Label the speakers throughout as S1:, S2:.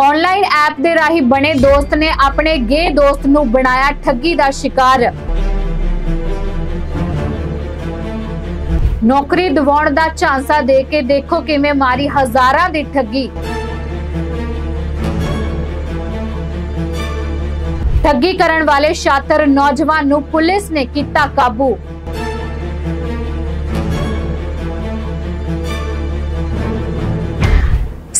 S1: Online app ਦੇ ਰਾਹੀਂ ਬਣੇ ਦੋਸਤ ਨੇ ਆਪਣੇ ਗੇ ਦੋਸਤ ਨੂੰ ਬਣਾਇਆ ਠੱਗੀ ਦਾ ਸ਼ਿਕਾਰ। ਨੌਕਰੀ ਦਿਵਾਉਣ ਦਾ ਝਾਂਸਾ ਦੇ ਕੇ ਦੇਖੋ ਕਿਵੇਂ ਮਾਰੀ ਹਜ਼ਾਰਾਂ ਦੀ ਠੱਗੀ। ਠੱਗੀ ਕਰਨ ਵਾਲੇ ਸ਼ਾਤਰ ਨੌਜਵਾਨ ਨੂੰ ਪੁਲਿਸ ਨੇ ਕੀਤਾ ਕਾਬੂ।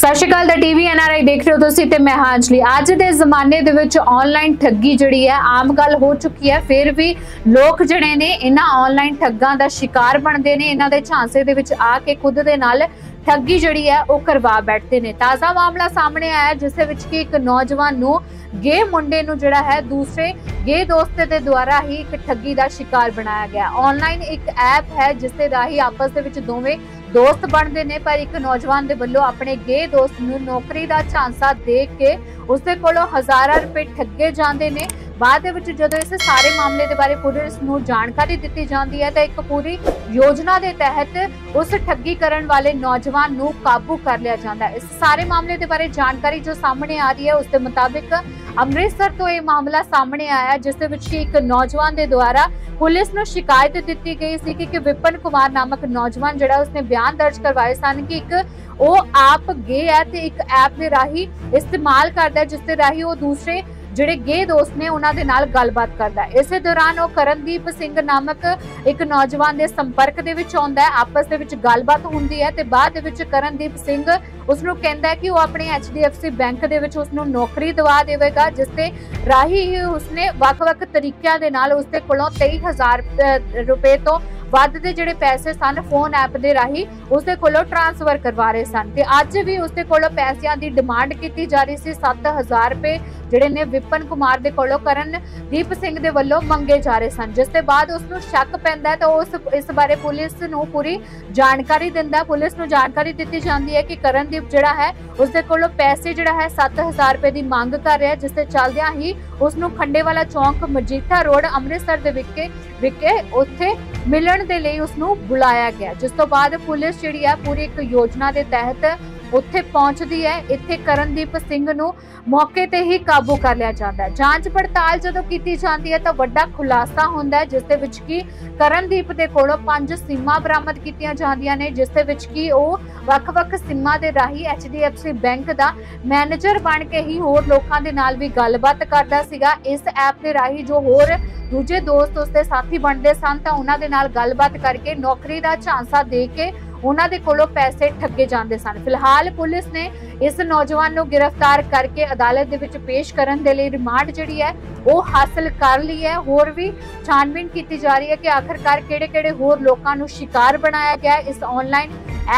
S1: ਸਤਿ ਸ਼੍ਰੀ ਅਕਾਲ ਦਾ ਟੀਵੀ ਐਨਆਰਆਈ ਦੇਖ ਰਹੇ ਹੋ ਤੁਸੀਂ ਤੇ ਮੈਂ ਹਾਂ ਅੰਜਲੀ। ਅੱਜ ਦੇ ਜ਼ਮਾਨੇ ਦੇ ਵਿੱਚ ਆਨਲਾਈਨ ਠੱਗੀ ਜਿਹੜੀ ਹੈ, ਆਮ ਗੱਲ ਹੋ ਚੁੱਕੀ ਹੈ। ਫਿਰ ਵੀ ਲੋਕ ਜਿਹੜੇ ਨੇ, ਇਹਨਾਂ ਆਨਲਾਈਨ ਠੱਗਾਂ ਦਾ ਸ਼ਿਕਾਰ ਬਣਦੇ ਨੇ। ਇਹਨਾਂ ਦੇ ਝਾਂਸੇ ਦੇ ਵਿੱਚ ਆ ਕੇ ਖੁਦ ਦੇ ਨਾਲ ਠੱਗੀ ਜਿਹੜੀ ਹੈ ਉਹ ਕਰਵਾ ਬੈਠਦੇ ਨੇ। ਤਾਜ਼ਾ ਮਾਮਲਾ ਸਾਹਮਣੇ ਆਇਆ ਜਿਸ ਦੇ ਵਿੱਚ ਕਿ ਇੱਕ ਨੌਜਵਾਨ ਨੂੰ ਗੇ ਮੁੰਡੇ ਨੂੰ ਜਿਹੜਾ ਹੈ, ਦੂਸਰੇ ਗੇ ਦੋਸਤ ਦੇ ਦੁਆਰਾ ਹੀ ਇੱਕ ਠੱਗੀ ਦਾ ਸ਼ਿਕਾਰ ਬਣਾਇਆ ਗਿਆ। ਆਨਲਾਈਨ ਇੱਕ ਐਪ ਹੈ, ਜਿਸ ਦੇ ਰਾਹੀਂ ਆਪਸ ਦੇ ਵਿੱਚ ਦੋਵੇਂ ਦੋਸਤ ਬਣਦੇ ਨੇ, ਪਰ ਇੱਕ ਨੌਜਵਾਨ ਦੇ ਵੱਲੋਂ ਆਪਣੇ ਗੇ ਦੋਸਤ ਨੂੰ ਨੌਕਰੀ ਦਾ ਝਾਂਸਾ ਦੇ ਕੇ ਉਸਦੇ ਕੋਲੋਂ ਹਜ਼ਾਰਾਂ ਰੁਪਏ ਠੱਗੇ ਜਾਂਦੇ ਨੇ। ਬਾਅਦ ਦੇ ਵਿੱਚ ਜਦੋਂ ਇਸ ਸਾਰੇ ਮਾਮਲੇ ਦੇ ਬਾਰੇ ਪੁਲਿਸ ਨੂੰ ਜਾਣਕਾਰੀ ਦਿੱਤੀ ਜਾਂਦੀ ਹੈ ਤਾਂ ਇੱਕ ਪੂਰੀ ਯੋਜਨਾ ਦੇ ਤਹਿਤ ਉਸ ਠੱਗੀ ਕਰਨ ਵਾਲੇ ਨੌਜਵਾਨ ਨੂੰ ਕਾਬੂ ਕਰ ਲਿਆ ਜਾਂਦਾ ਹੈ। ਇਸ ਸਾਰੇ ਮਾਮਲੇ ਦੇ ਬਾਰੇ ਜਾਣਕਾਰੀ ਜੋ ਸਾਹਮਣੇ ਆ ਰਹੀ ਹੈ ਉਸ ਦੇ ਮੁਤਾਬਿਕ ਅੰਮ੍ਰਿਤਸਰ ਤੋਂ ਇਹ ਮਾਮਲਾ ਸਾਹਮਣੇ ਆਇਆ ਜਿਸ ਦੇ ਵਿੱਚ ਇੱਕ ਨੌਜਵਾਨ ਦੇ ਦੁਆਰਾ ਪੁਲਿਸ ਨੂੰ ਸ਼ਿਕਾਇਤ ਦਿੱਤੀ ਗਈ ਸੀ ਕਿ ਵਿਪਨ ਕੁਮਾਰ ਨਾਮਕ ਨੌਜਵਾਨ ਜਿਹੜਾ ਉਸਨੇ ਬਿਆਨ ਦਰਜ ਕਰਵਾਏ ਸਨ ਕਿ ਇੱਕ ਉਹ ਆਪ ਗੇ ਹੈ ਤੇ ਇੱਕ ਐਪ ਦੇ ਰਾਹੀਂ ਇਸਤੇਮਾਲ ਕਰਦਾ ਹੈ, ਜਿਸ ਦੇ ਰਾਹੀਂ ਉਹ ਦੂਸਰੇ ਜਿਹੜੇ ਗੇ ਦੋਸਤ ਨੇ ਉਹਨਾਂ ਦੇ ਨਾਲ ਗੱਲਬਾਤ ਕਰਦਾ ਹੈ। ਇਸੇ ਦੌਰਾਨ ਉਹ ਕਰਨਦੀਪ ਸਿੰਘ ਨਾਮਕ ਇੱਕ ਨੌਜਵਾਨ ਦੇ ਸੰਪਰਕ ਦੇ ਵਿੱਚ ਆਉਂਦਾ ਹੈ। ਆਪਸ ਦੇ ਵਿੱਚ ਗੱਲਬਾਤ ਹੁੰਦੀ ਹੈ ਤੇ ਬਾਅਦ ਦੇ ਵਿੱਚ ਕਰਨਦੀਪ ਸਿੰਘ ਉਸ ਨੂੰ ਕਹਿੰਦਾ ਹੈ ਕਿ ਉਹ ਆਪਣੇ HDFC ਬੈਂਕ ਦੇ ਵਿੱਚ ਉਸ ਨੂੰ ਨੌਕਰੀ ਦਵਾ ਦੇਵੇਗਾ ਜਿਸ ਤੇ ਰਾਹੀਂ ਹੀ ਉਸਨੇ ਵੱਖ-ਵੱਖ ਤਰੀਕਿਆਂ ਦੇ ਨਾਲ ਉਸਦੇ ਕੋਲੋਂ 23000 ਅਹ, ਰੁਪਏ ਤੋਂ ਵੱਧ ਦੇ ਜਿਹੜੇ ਪੈਸੇ ਸਨ ਫੋਨ ਐਪ ਦੇ ਰਾਹੀਂ ਉਸਦੇ ਕੋਲੋਂ ਟ੍ਰਾਂਸਫਰ ਕਰਵਾ ਰਹੇ ਸਨ। ਤੇ ਅੱਜ ਵੀ ਉਸਦੇ ਕੋਲੋਂ ਪੈਸਿਆਂ ਦੀ ਡਿਮਾਂਡ ਕੀਤੀ ਜਾ ਰਹੀ ਸੀ। 7000 ਰੁਪਏ ਜਿਹੜੇ ਨੇ ਵਿਪਨ ਕੁਮਾਰ ਦੇ ਕੋਲੋਂ ਕਰਨਦੀਪ ਸਿੰਘ ਦੇ ਵੱਲੋਂ ਮੰਗੇ ਜਾ ਰਹੇ ਸਨ। ਜਿਸ ਦੇ ਬਾਅਦ ਉਸ ਨੂੰ ਸ਼ੱਕ ਪੈਂਦਾ ਹੈ ਤਾਂ ਉਸ ਇਸ ਬਾਰੇ ਪੁਲਿਸ ਨੂੰ ਪੂਰੀ ਜਾਣਕਾਰੀ ਦਿੰਦਾ ਪੁਲਿਸ ਨੂੰ ਜਾਣਕਾਰੀ ਦਿੱਤੀ ਜਾਂਦੀ ਹੈ ਕਿ ਕਰਨਦੀਪ ਜਿਹੜਾ ਹੈ ਉਸ ਦੇ ਕੋਲੋਂ ਪੈਸੇ ਜਿਹੜਾ ਹੈ 7000 ਰੁਪਏ ਦੀ ਮੰਗ ਕਰ ਰਿਹਾ ਹੈ, ਜਿਸ ਦੇ ਚੱਲਦਿਆਂ ਹੀ ਉਸ ਨੂੰ ਖੰਡੇਵਾਲਾ ਚੌਂਕ ਮਜੀਠਾ ਰੋਡ ਅੰਮ੍ਰਿਤਸਰ ਦੇ ਵਿਖੇ ਵਿਖੇ ਉੱਥੇ ਮਿਲਣ ਦੇ ਲਈ ਉਸ ਨੂੰ ਬੁਲਾਇਆ ਗਿਆ। ਜਿਸ ਤੋਂ ਬਾਅਦ ਪੁਲਿਸ ਜਿਹੜੀ ਹੈ ਪੂਰੀ ਇੱਕ ਯੋਜਨਾ ਦੇ ਤਹਿਤ ਉੱਥੇ ਪਹੁੰਚਦੀ ਹੈ। ਇੱਥੇ ਕਰਨਦੀਪ ਸਿੰਘ ਨੂੰ ਮੌਕੇ ਤੇ ਹੀ ਕਾਬੂ ਕਰ ਲਿਆ ਜਾਂਦਾ ਹੈ। ਜਾਂਚ ਪੜਤਾਲ ਜਦੋਂ ਕੀਤੀ ਜਾਂਦੀ ਹੈ ਤਾਂ ਵੱਡਾ ਖੁਲਾਸਾ ਹੁੰਦਾ ਹੈ, ਜਿਸ ਦੇ ਵਿੱਚ ਕੀ ਕਰਨਦੀਪ ਦੇ ਕੋਲੋਂ ਪੰਜ ਸਿੰਮਾਂ ਬਰਾਮਦ ਕੀਤੀਆਂ ਜਾਂਦੀਆਂ ਨੇ, ਜਿਸ ਦੇ ਵਿੱਚ ਕੀ ਉਹ ਵੱਖ-ਵੱਖ ਸਿੰਮਾਂ ਦੇ ਰਾਹੀਂ HDFC ਬੈਂਕ ਦਾ ਮੈਨੇਜਰ ਬਣ ਕੇ ਹੀ ਹੋਰ ਲੋਕਾਂ ਦੇ ਨਾਲ ਵੀ ਗੱਲਬਾਤ ਕਰਦਾ ਸੀਗਾ। ਇਸ ਐਪ ਦੇ ਰਾਹੀਂ ਜੋ ਹੋਰ ਦੂਜੇ ਦੋਸਤ ਉਸਦੇ ਸਾਥੀ ਬਣਦੇ ਸਨ ਤਾਂ ਉਹਨਾਂ ਦੇ ਨਾਲ ਗੱਲਬਾਤ ਕਰਕੇ ਨੌਕਰੀ ਦਾ ਝਾਂਸਾ ਦੇ ਕੇ ਉਹਨਾਂ ਦੇ ਕੋਲੋਂ ਪੈਸੇ ਠੱਗੇ ਜਾਂਦੇ ਸਨ। ਫਿਲਹਾਲ ਪੁਲਿਸ ਨੇ ਇਸ ਨੌਜਵਾਨ ਨੂੰ ਗ੍ਰਿਫਤਾਰ ਕਰਕੇ ਅਦਾਲਤ ਦੇ ਵਿੱਚ ਪੇਸ਼ ਕਰਨ ਦੇ ਲਈ ਰਿਮਾਂਡ ਜਿਹੜੀ ਹੈ, ਉਹ ਹਾਸਲ ਕਰ ਲਈ ਹੈ। ਹੋਰ ਵੀ ਛਾਨਬੀਨ ਕੀਤੀ ਜਾ ਰਹੀ ਹੈ ਕਿ ਆਖਰਕਾਰ ਕਿਹੜੇ-ਕਿਹੜੇ ਹੋਰ ਲੋਕਾਂ ਨੂੰ ਸ਼ਿਕਾਰ ਬਣਾਇਆ ਗਿਆ ਇਸ ਆਨਲਾਈਨ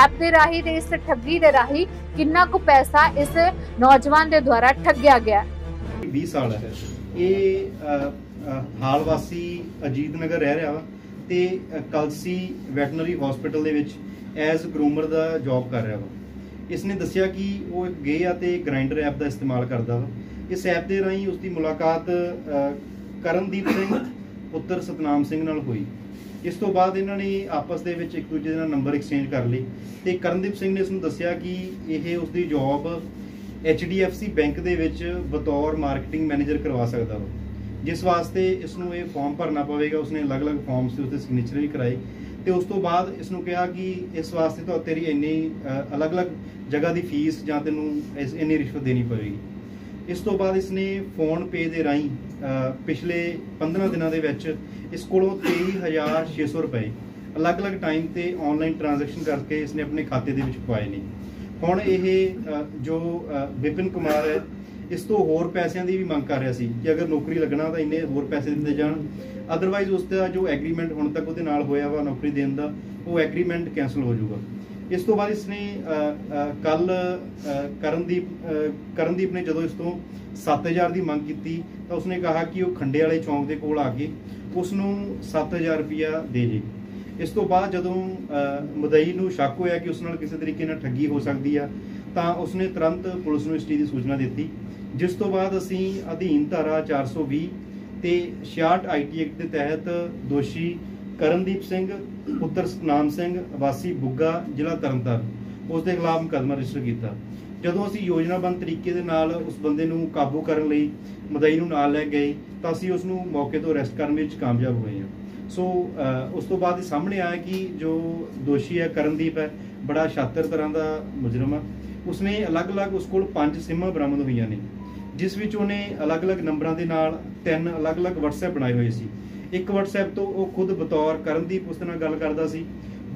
S1: ਐਪ ਦੇ ਰਾਹੀਂ ਤੇ ਇਸ ਠੱਗੀ ਦੇ ਰਾਹੀਂ ਕਿੰਨਾ ਕੁ ਪੈਸਾ ਇਸ ਨੌਜਵਾਨ ਦੇ ਦੁਆਰਾ ਠੱਗਿਆ ਗਿਆ।
S2: 20 ਸਾਲ ਹੈ। ਇਹ ਹਾਲ ਵਾਸੀ ਅਜੀਤ ਨਗਰ ਰਹਿ ਰਿਹਾ ਵਾ। ਤੇ ਅ, ਕਲਸੀ ਵੈਟਰਨਰੀ ਹਸਪੀਟਲ ਦੇ ਵਿੱਚ ਐਜ਼ ਗਰੂਮਰ ਦਾ ਜੌਬ ਕਰ ਰਿਹਾ ਵਾ। ਇਸਨੇ ਦੱਸਿਆ ਕਿ ਉਹ ਇੱਕ ਗੇ ਆ ਤੇ ਗ੍ਰਾਈਂਡਰ ਐਪ ਦਾ ਇਸਤੇਮਾਲ ਕਰਦਾ ਵਾ। ਇਸ ਐਪ ਦੇ ਰਾਹੀਂ ਉਸ ਦੀ ਮੁਲਾਕਾਤ ਕਰਨਦੀਪ ਸਿੰਘ ਪੁੱਤਰ ਸਤਨਾਮ ਸਿੰਘ ਨਾਲ ਹੋਈ। ਇਸ ਤੋਂ ਬਾਅਦ ਇਹਨਾਂ ਨੇ ਆਪਸ ਦੇ ਵਿੱਚ ਇੱਕ ਦੂਜੇ ਨਾਲ ਨੰਬਰ ਐਕਸਚੇਂਜ ਕਰ ਲਈ ਤੇ ਕਰਨਦੀਪ ਸਿੰਘ ਨੇ ਇਸ ਨੂੰ ਦੱਸਿਆ ਕਿ ਇਹ ਉਸ ਦੀ ਜੌਬ HDFC ਬੈਂਕ ਦੇ ਵਿੱਚ ਬਤੌਰ ਮਾਰਕੀਟਿੰਗ ਮੈਨੇਜਰ ਕਰਵਾ ਸਕਦਾ ਵਾ। ਜਿਸ ਵਾਸਤੇ ਇਸ ਨੂੰ ਇਹ ਫਾਰਮ ਭਰਨਾ ਪਵੇਗਾ ਉਸਨੇ ਅਲੱਗ-ਅਲੱਗ ਫਾਰਮਸ ਤੇ ਉਸਦੇ ਸਿਗਨੇਚਰ ਵੀ ਕਰਾਏ। ਤੇ ਉਸ ਤੋਂ ਬਾਅਦ ਇਸ ਨੂੰ ਕਿਹਾ ਕਿ ਇਸ ਵਾਸਤੇ ਤਾਂ ਤੇਰੀ ਇੰਨੀ ਅਲੱਗ-ਅਲੱਗ ਜਗ੍ਹਾ ਦੀ ਫੀਸ ਜਾਂ ਤੈਨੂੰ ਇਸ ਇੰਨੀ ਰਿਸ਼ਵਤ ਦੇਣੀ ਪਵੇਗੀ। ਇਸ ਤੋਂ ਬਾਅਦ ਇਸਨੇ ਫੋਨ ਪੇ ਦੇ ਰਾਹੀਂ ਪਿਛਲੇ 15 ਦਿਨਾਂ ਦੇ ਵਿੱਚ ਇਸ ਕੋਲੋਂ 23600 ਰੁਪਏ ਅਲੱਗ-ਅਲੱਗ ਟਾਈਮ ਤੇ ਆਨਲਾਈਨ ਟ੍ਰਾਂਜੈਕਸ਼ਨ ਕਰਕੇ ਇਸਨੇ ਆਪਣੇ ਖਾਤੇ ਦੇ ਵਿੱਚ ਪਵਾਏ ਨੇ। ਹੁਣ ਇਹ ਜੋ ਅ, ਵਿਪਿਨ ਕੁਮਾਰ ਹੈ ਇਸ ਤੋਂ ਹੋਰ ਪੈਸਿਆਂ ਦੀ ਵੀ ਮੰਗ ਕਰ ਰਿਹਾ ਸੀ ਕਿ ਅਗਰ ਨੌਕਰੀ ਲੱਗਣਾ ਤਾਂ ਇੰਨੇ ਹੋਰ ਪੈਸੇ ਦਿੱਤੇ ਜਾਣ। ਅਦਰਵਾਈਜ਼ ਉਸ ਦਾ ਜੋ ਐਗਰੀਮੈਂਟ ਹੁਣ ਤੱਕ ਉਹਦੇ ਨਾਲ ਹੋਇਆ ਵਾ ਨੌਕਰੀ ਦੇਣ ਦਾ ਉਹ ਐਗਰੀਮੈਂਟ ਕੈਨਸਲ ਹੋ ਜਾਊਗਾ। ਇਸ ਤੋਂ ਬਾਅਦ ਇਸਨੇ ਕੱਲ ਕਰਨਦੀਪ ਅ, ਕਰਨਦੀਪ ਨੇ ਜਦੋਂ ਇਸ ਤੋਂ 7000 ਦੀ ਮੰਗ ਕੀਤੀ ਤਾਂ ਉਸਨੇ ਕਿਹਾ ਕਿ ਉਹ ਖੰਡੇ ਵਾਲੇ ਚੌਂਕ ਦੇ ਕੋਲ ਆ ਕੇ ਉਸ ਨੂੰ 7000 ਰੁਪਇਆ ਦੇ ਜੇ। ਇਸ ਤੋਂ ਬਾਅਦ ਜਦੋਂ ਅ, ਮਦਈ ਨੂੰ ਸ਼ੱਕ ਹੋਇਆ ਕਿ ਉਸ ਨਾਲ ਕਿਸੇ ਤਰੀਕੇ ਨਾਲ ਠੱਗੀ ਹੋ ਸਕਦੀ ਆ ਤਾਂ ਉਸਨੇ ਤੁਰੰਤ ਪੁਲਿਸ ਨੂੰ ਇਸ ਚੀਜ਼ ਦੀ ਸੂਚਨਾ ਦਿੱਤੀ। ਜਿਸ ਤੋਂ ਬਾਅਦ ਅਸੀਂ ਅਧੀਨ ਧਾਰਾ 420 ਤੇ 66 ਆਈਟੀ ਐਕਟ ਦੇ ਤਹਿਤ ਦੋਸ਼ੀ ਕਰਨਦੀਪ ਸਿੰਘ, ਪੁੱਤਰ ਸਤਨਾਮ ਸਿੰਘ, ਵਾਸੀ ਬੁੱਗਾ, ਜ਼ਿਲ੍ਹਾ ਤਰਨਤਾਰਨ, ਉਸ ਦੇ ਖਿਲਾਫ ਮੁਕੱਦਮਾ ਰਜਿਸਟਰ ਕੀਤਾ। ਜਦੋਂ ਅਸੀਂ ਯੋਜਨਾਬੰਦ ਤਰੀਕੇ ਦੇ ਨਾਲ ਉਸ ਬੰਦੇ ਨੂੰ ਕਾਬੂ ਕਰਨ ਲਈ ਮਦਈ ਨੂੰ ਨਾਲ ਲੈ ਗਏ, ਤਾਂ ਅਸੀਂ ਉਸ ਨੂੰ ਮੌਕੇ ਤੋਂ ਅਰੈਸਟ ਕਰਨ ਵਿੱਚ ਕਾਮਯਾਬ ਹੋਏ ਹਾਂ। ਸੋ ਉਸ ਤੋਂ ਬਾਅਦ ਸਾਹਮਣੇ ਆਇਆ ਕਿ ਜੋ ਦੋਸ਼ੀ ਹੈ ਕਰਨਦੀਪ ਹੈ, ਬੜਾ ਸ਼ਾਤਰ ਤਰ੍ਹਾਂ ਦਾ ਮੁਜਰਮ ਆ। ਉਸਨੇ ਅਲੱਗ-ਅਲੱਗ ਉਸ ਕੋਲ ਪੰਜ ਸਿਮਾਂ ਬਰਾਮਦ ਹੋਈਆਂ ਨੇ। ਜਿਸ ਵਿੱਚ ਉਹਨੇ ਅਲੱਗ-ਅਲੱਗ ਨੰਬਰਾਂ ਦੇ ਨਾਲ ਤਿੰਨ ਅਲੱਗ-ਅਲੱਗ WhatsApp ਬਣਾਏ ਹੋਏ ਸੀ। ਇੱਕ WhatsApp ਤੋਂ ਉਹ ਖੁਦ ਬਤੌਰ ਕਰਨਦੀਪ ਉਸ ਦੇ ਨਾਲ ਗੱਲ ਕਰਦਾ ਸੀ।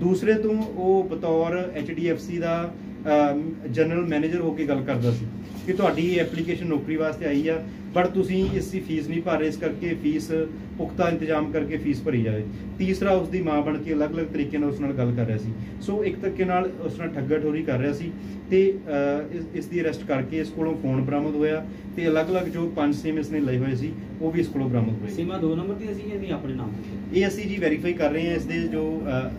S2: ਦੂਸਰੇ ਤੋਂ ਉਹ ਬਤੌਰ HDFC ਦਾ ਜਨਰਲ ਮੈਨੇਜਰ ਹੋ ਕੇ ਗੱਲ ਕਰਦਾ ਸੀ। ਕਿ ਤੁਹਾਡੀ ਇਹ ਐਪਲੀਕੇਸ਼ਨ ਨੌਕਰੀ ਵਾਸਤੇ ਆਈ ਆ ਬਟ ਤੁਸੀਂ ਇਸ ਦੀ ਫੀਸ ਨਹੀਂ ਭਰ ਰਹੇ ਇਸ ਕਰਕੇ ਫੀਸ ਪੁਖਤਾ ਇੰਤਜ਼ਾਮ ਕਰਕੇ ਫੀਸ ਭਰੀ ਜਾਵੇ। ਤੀਸਰਾ ਉਸ ਦੀ ਮਾਂ ਬਣ ਕੇ ਅਲੱਗ-ਅਲੱਗ ਤਰੀਕੇ ਨਾਲ ਉਸ ਨਾਲ ਗੱਲ ਕਰ ਰਿਹਾ ਸੀ। ਸੋ ਇੱਕ ਤਰੀਕੇ ਨਾਲ ਉਸ ਨਾਲ ਠੱਗਾ ਠੋਰੀ ਕਰ ਰਿਹਾ ਸੀ ਤੇ ਅਹ, ਇਸ ਦੀ ਅਰੈਸਟ ਕਰਕੇ ਇਸ ਕੋਲੋਂ ਫੋਨ ਬਰਾਮਦ ਹੋਇਆ ਤੇ ਅਲੱਗ-ਅਲੱਗ ਜੋ ਪੰਜ ਸਿਮ ਇਸ ਨੇ ਲਏ ਹੋਏ ਸੀ ਉਹ ਵੀ ਇਸ ਕੋਲੋਂ ਬਰਾਮਦ ਹੋਏ।
S3: ਸੀਮਾ ਦੋ ਨੰਬਰ ਦੀ ਸੀ ਜਾਂ ਨਹੀਂ ਆਪਣੇ ਨਾਮ ਤੇ
S2: ਇਹ ਅਸੀਂ ਜੀ ਵੈਰੀਫਾਈ ਕਰ ਰਹੇ ਹਾਂ ਇਸ ਦੇ ਜੋ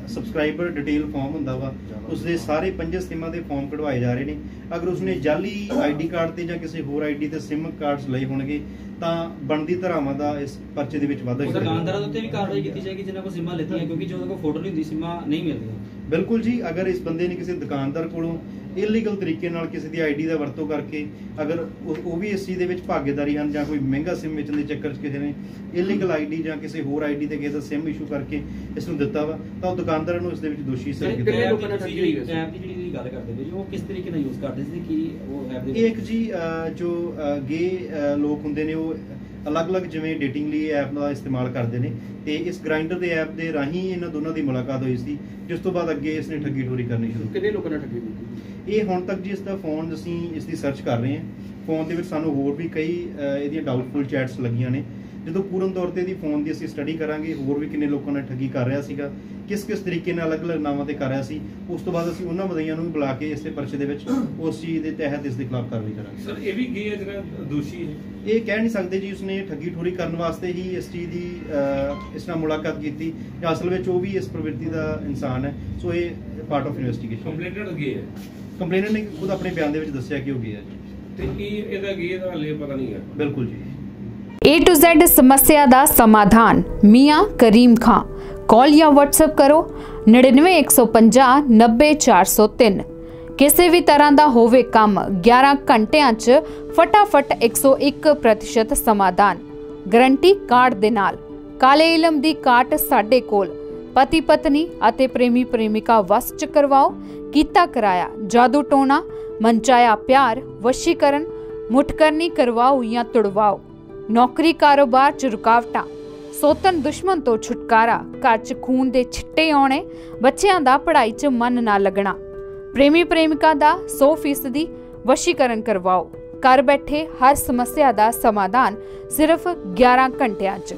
S2: ਸਬਸਕ੍ਰਾਈਬਰ ਡਿਟੇਲ ਫਾਰਮ ਹੁੰਦਾ ਵਾ ਉਸ ਦੇ ਸਾਰੇ ਪੰਜ ਸਿਮਾਂ ਦੇ ਫਾਰਮ ਕਢਵਾਏ ਜਾ ਰਹੇ ਨੇ। ਅਗਰ ਉਸਨੇ ਜਾਲੀ ਆਈਡੀ ਕਾਰਡ ਤੇ ਜਾਂ ਕਿਸੇ ਹੋਰ ਆਈਡੀ ਤੇ ਸਿਮ ਕਾਰਡਸ ਲਏ ਹੋਣਗੇ ਤਾਂ ਬਣਦੀ ਧਾਰਾਵਾਂ ਦਾ ਇਸ ਪਰਚੇ ਦੇ ਵਿੱਚ ਵਾਧਾ ਕੀਤਾ
S3: ਦੁਕਾਨਦਾਰਾਂ ਦੇ
S2: ਜਾਏਗਾ।
S3: ਉੱਤੇ ਵੀ ਕਾਰਵਾਈ ਕੀਤੀ ਜਾਏਗੀ ਜਿਨ੍ਹਾਂ ਕੋਲ ਸਿਮਾਂ ਲਿੱਤੀਆਂ ਕਿਉਂਕਿ ਜਦੋਂ ਕੋਲ ਫੋਟੋ ਨਹੀਂ ਹੁੰਦੀ ਸਿਮਾਂ ਨਹੀਂ ਮਿਲਦੀਆਂ।
S2: ਬਿਲਕੁਲ ਜੀ ਅਗਰ ਇਸ ਬੰਦੇ ਨੇ ਕਿਸੇ ਦੁਕਾਨਦਾਰ ਕੋਲੋਂ ਇਲੀਗਲ ਤਰੀਕੇ ਨਾਲ ਕਿਸੇ ਦੀ ਆਈਡੀ ਦਾ ਵਰਤੋਂ ਕਰਕੇ ਅਗਰ ਉਹ ਵੀ ਇਸ ਚੀਜ਼ ਦੇ ਵਿੱਚ ਭਾਗੀਦਾਰੀ ਹਨ ਜਾਂ ਕੋਈ ਮਹਿੰਗਾ ਸਿਮ ਵੇਚਣ ਦੇ ਚੱਕਰ 'ਚ ਕਿਸੇ ਨੇ ਇਲੀਗਲ ਆਈਡੀ ਜਾਂ ਕਿਸੇ ਹੋਰ ਆਈਡੀ ਤੇ ਕਿਸੇ ਦਾ ਸਿਮ ਇਸ਼ੂ ਕਰਕੇ ਇਸ ਨੂੰ ਦਿੱਤਾ ਵਾ ਤਾਂ ਉਹ ਦੁਕਾਨਦਾਰਾਂ ਨੂੰ ਇਸ ਦੇ ਵਿੱਚ ਦੋਸ਼ੀ ਸਰ ਕੀਤਾ
S4: ਕਿੰਨੇ
S3: ਦੀ ਗੱਲ ਕਰਦੇ ਜੀ ਉਹ ਕਿਸ ਤਰੀਕੇ ਨਾਲ ਯੂਜ਼ ਕਰਦੇ ਸੀ ਕਿ ਉਹ ਐਪ ਦੇ
S2: ਇੱਕ ਜੀ ਜੋ ਗੇ ਲੋਕ ਹੁੰਦੇ ਨੇ ਉਹ ਅਲੱਗ-ਅਲੱਗ ਜਿਵੇਂ ਡੇਟਿੰਗ ਲਈ ਐਪ ਦਾ ਇਸਤੇਮਾਲ ਕਰਦੇ ਨੇ ਤੇ ਇਸ ਗ੍ਰਾਈਂਡਰ ਦੇ ਐਪ ਦੇ ਰਾਹੀਂ ਇਹਨਾਂ ਦੋਨਾਂ ਦੀ ਮੁਲਾਕਾਤ ਹੋਈ ਸੀ ਜਿਸ ਤੋਂ ਬਾਅਦ ਅੱਗੇ ਇਸਨੇ ਠੱਗੀ ਠੋਰੀ ਕਰਨੀ ਸ਼ੁਰੂ ਕੀਤੀ।
S4: ਕਿੰਨੇ ਲੋਕਾਂ ਨਾਲ ਠੱਗੀ ਹੋਈ
S2: ਇਹ ਹੁਣ ਤੱਕ ਜੀ ਇਸ ਦਾ ਫੋਨ ਅਸੀਂ ਇਸ ਦੀ ਸਰਚ ਕਰ ਰਹੇ ਹਾਂ। ਫੋਨ ਦੇ ਵਿੱਚ ਸਾਨੂੰ ਹੋਰ ਵੀ ਕਈ ਇਹਦੀਆਂ ਡਾਊਟਫੁਲ ਚੈਟਸ ਲੱਗੀਆਂ ਨੇ। ਜਦੋਂ ਪੂਰਨ ਤੌਰ ਤੇ ਇਹਦੀ ਫੋਨ ਦੀ ਅਸੀਂ ਸਟੱਡੀ ਕਰਾਂਗੇ ਹੋਰ ਵੀ ਕਿੰਨੇ ਲੋਕਾਂ ਨਾਲ ਠੱਗੀ ਕਰ ਰਿਹਾ ਸੀਗਾ ਕਿਸ ਕਿਸ ਤਰੀਕੇ ਨਾਲ ਅਲੱਗ-ਅਲੱਗ ਨਾਵਾਂ ਤੇ ਕਰ ਰਿਹਾ ਸੀ ਉਸ ਤੋਂ ਬਾਅਦ ਅਸੀਂ ਉਹਨਾਂ ਮਦਈਆਂ ਨੂੰ ਵੀ ਬੁਲਾ ਕੇ ਇਸੇ ਪਰਚੇ ਦੇ ਵਿੱਚ ਉਸ ਚੀਜ਼ ਦੇ ਤਹਿਤ ਇਸ ਦੇ ਖਿਲਾਫ ਕਾਰਵਾਈ ਕਰਾਂਗੇ।
S5: ਸਰ ਇਹ ਵੀ ਗੇ ਹੈ ਜਿਹੜਾ ਦੋਸ਼ੀ ਹੈ?
S2: ਇਹ ਕਹਿ ਨਹੀਂ ਸਕਦੇ ਜੀ ਉਸਨੇ ਠੱਗੀ ਠੋਰੀ ਕਰਨ ਵਾਸਤੇ ਹੀ ਇਸ ਚੀਜ਼ ਦੀ ਇਸ ਨਾਲ ਮੁਲਾਕਾਤ ਕੀਤੀ। ਜਾਂ ਅਸਲ ਵਿੱਚ ਉਹ ਵੀ ਇਸ ਪ੍ਰਵਿਰਤੀ ਦਾ ਇਨਸਾਨ ਹੈ ਸੋ ਇਹ ਪਾਰਟ ਆਫ ਇਨਵੈਸਟੀਗੇਸ਼ਨ
S5: ਕੰਪਲੇਂਟਡ ਗੇ ਹੈ?
S2: ਕੰਪਲੇਨਰ ਨੇ ਖੁਦ ਆਪਣੇ ਬਿਆਨ ਦੇ ਵਿੱਚ ਦੱਸਿਆ ਕਿ ਉਹ ਜੀ।
S5: ਤੇ ਇਹ ਇਹਦਾ ਗੇ ਦਾ ਹਲੇ ਪਤਾ ਨਹੀਂ ਹੈ।
S2: ਬਿਲਕੁਲ ਜੀ।
S1: A to Z ਸਮੱਸਿਆ ਦਾ ਸਮਾਧਾਨ। ਮੀਆਂ ਕਰੀਮ ਖਾਂ। ਕਾਲ ਜਾਂ WhatsApp ਕਰੋ। 99150 90403 ਕਿਸੇ ਵੀ ਤਰ੍ਹਾਂ ਦਾ ਹੋਵੇ ਕੰਮ 11 ਘੰਟਿਆਂ 'ਚ ਫਟਾਫਟ 101% ਸਮਾਧਾਨ। ਗਰੰਟੀ ਕਾਰਡ ਦੇ ਨਾਲ। ਕਾਲੇ ਇਲਮ ਦੀ ਕਾਟ ਸਾਡੇ ਕੋਲ। ਪਤੀ ਪਤਨੀ ਅਤੇ ਪ੍ਰੇਮੀ ਪ੍ਰੇਮਿਕਾ ਵਸ ਚ ਕਰਵਾਓ। ਕੀਤਾ ਕਰਾਇਆ, ਜਾਦੂ ਟੋਣਾ। ਮਨਚਾਇਆ ਪਿਆਰ, ਵਸ਼ੀਕਰਨ। ਮੁਠਕਰਨੀ ਕਰਵਾਓ ਜਾਂ ਤੁੜਵਾਓ। ਨੌਕਰੀ ਕਾਰੋਬਾਰ ਚ ਰੁਕਾਵਟਾਂ, ਸੋਤਨ ਦੁਸ਼ਮਣ ਤੋਂ ਛੁਟਕਾਰਾ, ਘਰ ਚ ਖੂਨ ਦੇ ਛਿੱਟੇ ਆਉਣੇ, ਬੱਚਿਆਂ ਦਾ ਪੜ੍ਹਾਈ ਚ ਮਨ ਨਾ ਲੱਗਣਾ। ਪ੍ਰੇਮੀ ਪ੍ਰੇਮਿਕਾ ਦਾ 100% ਵਸ਼ੀਕਰਨ ਕਰਵਾਓ। ਘਰ ਬੈਠੇ ਹਰ ਸਮੱਸਿਆ ਦਾ ਸਮਾਧਾਨ ਸਿਰਫ 11 ਘੰਟਿਆਂ 'ਚ।